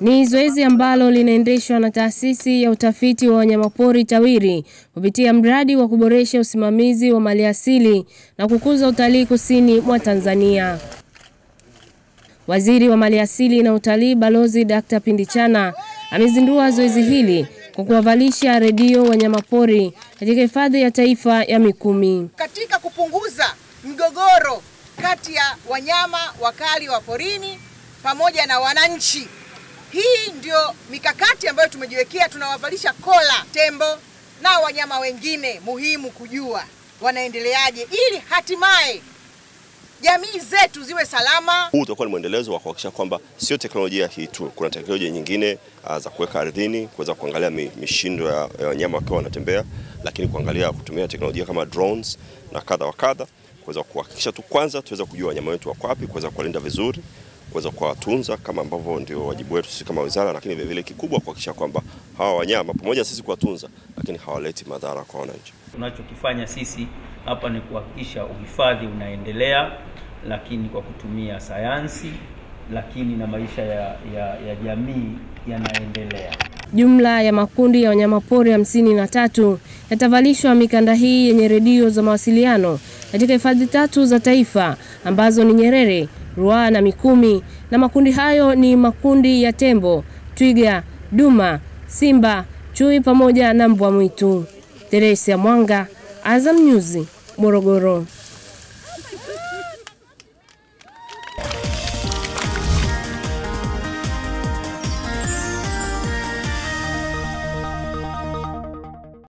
Ni zoezi ambalo linaendeshwa na taasisi ya utafiti wa wanyamapori TAWIRI kupitia mradi wa kuboresha usimamizi wa maliasili na kukuza utalii kusini mwa Tanzania. Waziri wa Maliasili na Utalii Balozi Dr. Pindichana amezindua zoezi hili kwa kuwavalisha redio wanyamapori katika hifadhi ya taifa ya Mikumi. Katika kupunguza mgogoro kati ya wanyama wakali wa porini pamoja na wananchi. Hii ndio mikakati ambayo tumejiwekea. Tunawavalisha kola tembo na wanyama wengine muhimu kujua wanaendeleaje, ili hatimaye jamii zetu ziwe salama. Huu utakuwa ni mwendelezo wa kuhakikisha kwamba sio teknolojia hii tu, kuna teknolojia nyingine uh, za kuweka ardhini, kuweza kuangalia mishindo ya wanyama wakiwa wanatembea, lakini kuangalia kutumia teknolojia kama drones na kadha wa kadha, kuweza kuhakikisha tu kwanza tuweza kujua wanyama wetu wako wapi, kuweza kuwalinda vizuri kuweza kuwatunza kama ambavyo ndio wajibu wetu sisi kama wizara, lakini vile vile kikubwa kuhakikisha kwamba hawa wanyama pamoja sisi kuwatunza, lakini hawaleti madhara kwa wananchi. Tunachokifanya sisi hapa ni kuhakikisha uhifadhi unaendelea, lakini kwa kutumia sayansi, lakini na maisha ya, ya, ya jamii yanaendelea. Jumla ya makundi ya wanyamapori hamsini na tatu yatavalishwa mikanda hii yenye redio za mawasiliano katika hifadhi tatu za taifa ambazo ni Nyerere, Ruaha na Mikumi, na makundi hayo ni makundi ya tembo, twiga, duma, simba, chui pamoja na mbwa mwitu. Teresia Mwanga, Azam News, Morogoro.